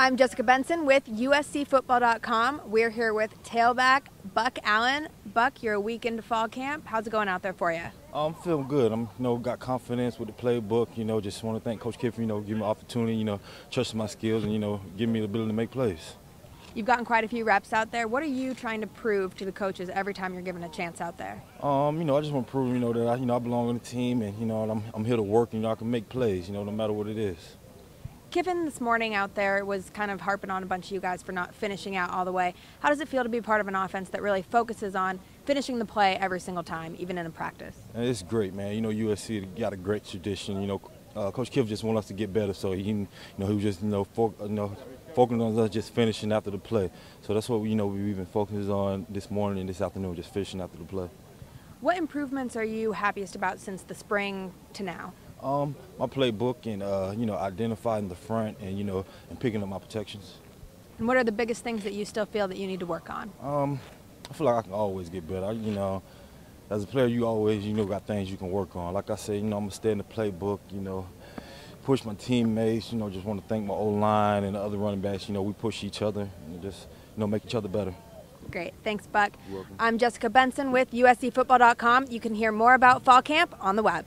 I'm Jessica Benson with USCFootball.com. We're here with tailback Buck Allen. Buck, you're a week into fall camp. How's it going out there for you? I'm feeling good. I'm, you know, got confidence with the playbook. You know, just want to thank Coach Kiffin. You know, give me opportunity. You know, trusting my skills and you know, give me the ability to make plays. You've gotten quite a few reps out there. What are you trying to prove to the coaches every time you're given a chance out there? Um, you know, I just want to prove, you know, that I, you know, I belong on the team, and you know, I'm, I'm here to work, and you know, I can make plays, you know, no matter what it is. Kiffin this morning out there was kind of harping on a bunch of you guys for not finishing out all the way. How does it feel to be part of an offense that really focuses on finishing the play every single time, even in a practice? It's great, man. You know, USC got a great tradition. You know, uh, Coach Kiff just wants us to get better, so he, you know, he was just, you know, fo- you know, focusing on us just finishing after the play. So that's what you know we've been focusing on this morning and this afternoon, just finishing after the play. What improvements are you happiest about since the spring to now? Um, my playbook and uh, you know identifying the front and you know and picking up my protections. And what are the biggest things that you still feel that you need to work on? Um, I feel like I can always get better. I, you know, as a player, you always you know got things you can work on. Like I said, you know I'm gonna stay in the playbook. You know, push my teammates. You know, just want to thank my O-line and the other running backs. You know, we push each other and just you know make each other better. Great. Thanks, Buck. I'm Jessica Benson with USCFootball.com. You can hear more about fall camp on the web.